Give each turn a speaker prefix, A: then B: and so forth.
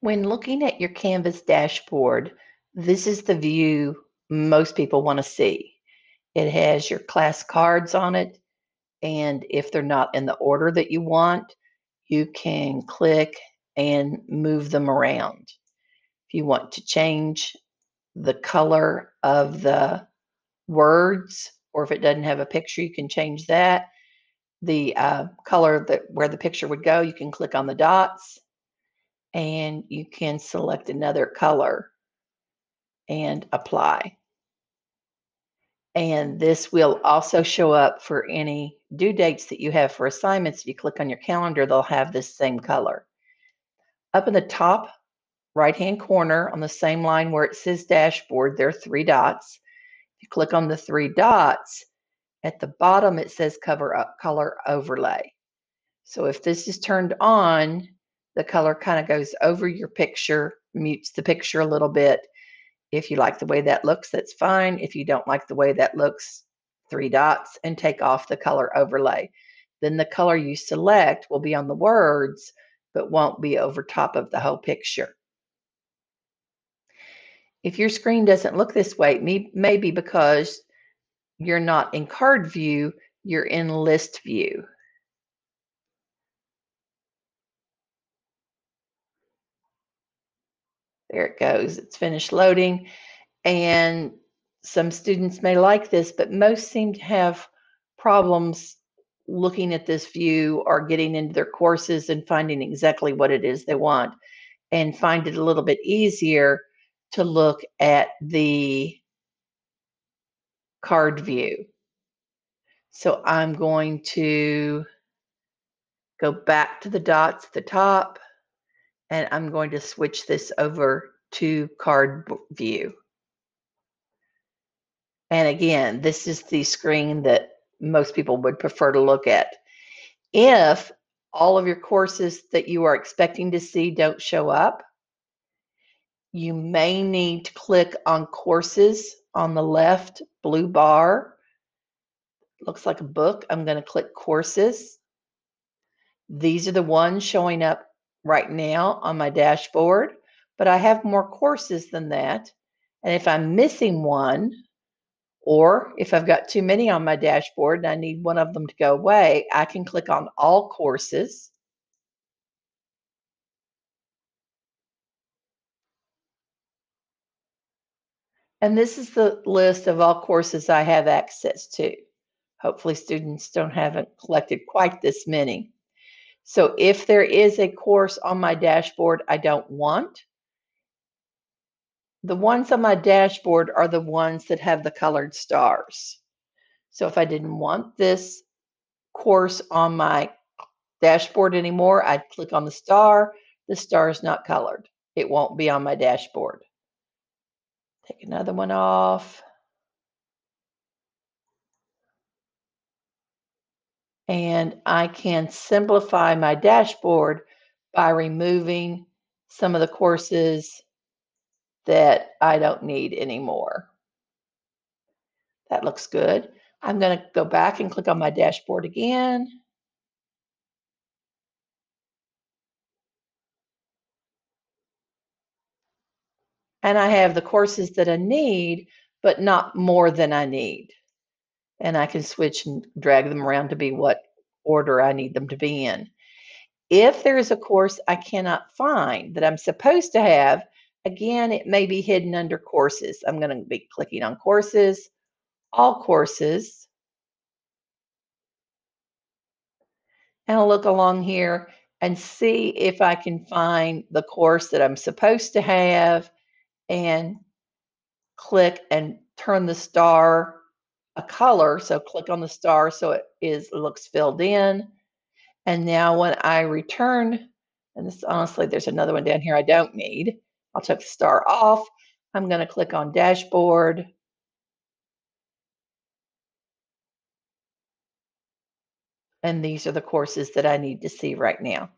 A: When looking at your Canvas dashboard, this is the view most people want to see. It has your class cards on it, and if they're not in the order that you want, you can click and move them around. If you want to change the color of the words, or if it doesn't have a picture, you can change that. The uh, color that where the picture would go, you can click on the dots and you can select another color and apply. And this will also show up for any due dates that you have for assignments. If you click on your calendar, they'll have this same color. Up in the top right-hand corner on the same line where it says dashboard, there are three dots. If you click on the three dots, at the bottom it says cover up color overlay. So if this is turned on, the color kind of goes over your picture, mutes the picture a little bit. If you like the way that looks, that's fine. If you don't like the way that looks, three dots and take off the color overlay. Then the color you select will be on the words, but won't be over top of the whole picture. If your screen doesn't look this way, maybe because you're not in card view, you're in list view. There it goes. It's finished loading. And some students may like this, but most seem to have problems looking at this view or getting into their courses and finding exactly what it is they want and find it a little bit easier to look at the card view. So I'm going to go back to the dots at the top and I'm going to switch this over to card view. And again, this is the screen that most people would prefer to look at. If all of your courses that you are expecting to see don't show up, you may need to click on courses on the left blue bar. Looks like a book. I'm going to click courses. These are the ones showing up right now on my dashboard, but I have more courses than that. And if I'm missing one, or if I've got too many on my dashboard and I need one of them to go away, I can click on all courses. And this is the list of all courses I have access to. Hopefully students don't haven't collected quite this many. So if there is a course on my dashboard I don't want, the ones on my dashboard are the ones that have the colored stars. So if I didn't want this course on my dashboard anymore, I'd click on the star. The star is not colored. It won't be on my dashboard. Take another one off. And I can simplify my dashboard by removing some of the courses that I don't need anymore. That looks good. I'm going to go back and click on my dashboard again. And I have the courses that I need, but not more than I need and I can switch and drag them around to be what order I need them to be in. If there is a course I cannot find that I'm supposed to have, again, it may be hidden under courses. I'm going to be clicking on courses, all courses, and I'll look along here and see if I can find the course that I'm supposed to have and click and turn the star a color. So click on the star so it is looks filled in. And now when I return, and this honestly, there's another one down here I don't need. I'll take the star off. I'm going to click on dashboard. And these are the courses that I need to see right now.